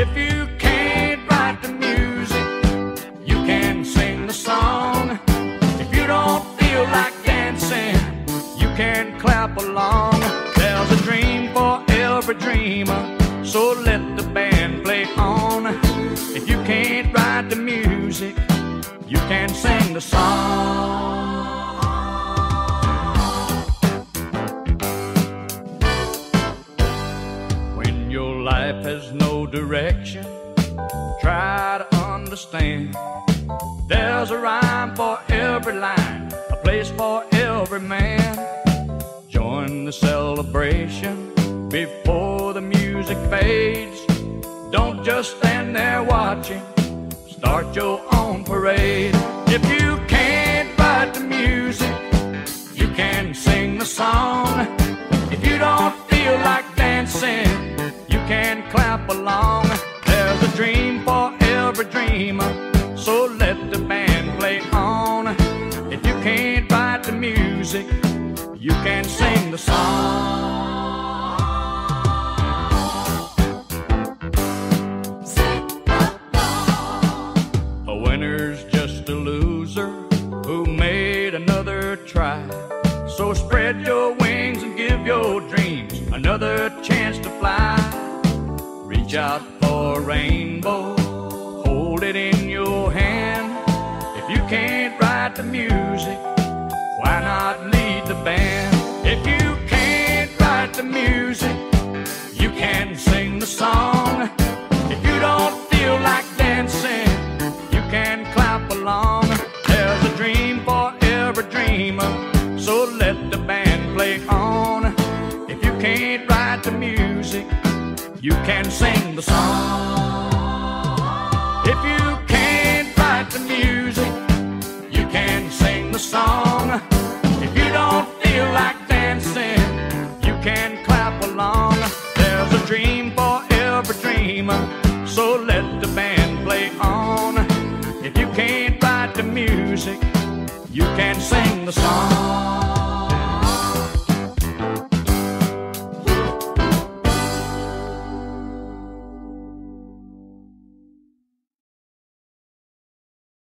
If you can't write the music, you can sing the song. If you don't feel like dancing, you can clap along. There's a dream for every dreamer, so let the band play on. If you can't write the music, you can sing the song. When your life has no direction, try to understand. There's a rhyme for every line, a place for every man. Join the celebration before the music fades. Don't just stand there watching, start your own parade. If you can't write the music, you can sing the song. If you don't feel like dancing, you can clap along. Dreamer, so let the band play on. If you can't write the music, you can sing the song. A winner's just a loser who made another try. So spread your wings and give your dreams another chance to fly. Reach out for a rainbow, hold it in your hand. If you can't write the music, why not lead the band? If you can't write the music, you can sing the song. If you don't feel like dancing, you can clap along. There's a dream for every dreamer, so let the band play on. If you can't write the music, you can sing the song. So let the band play on. If you can't write the music, you can sing the song.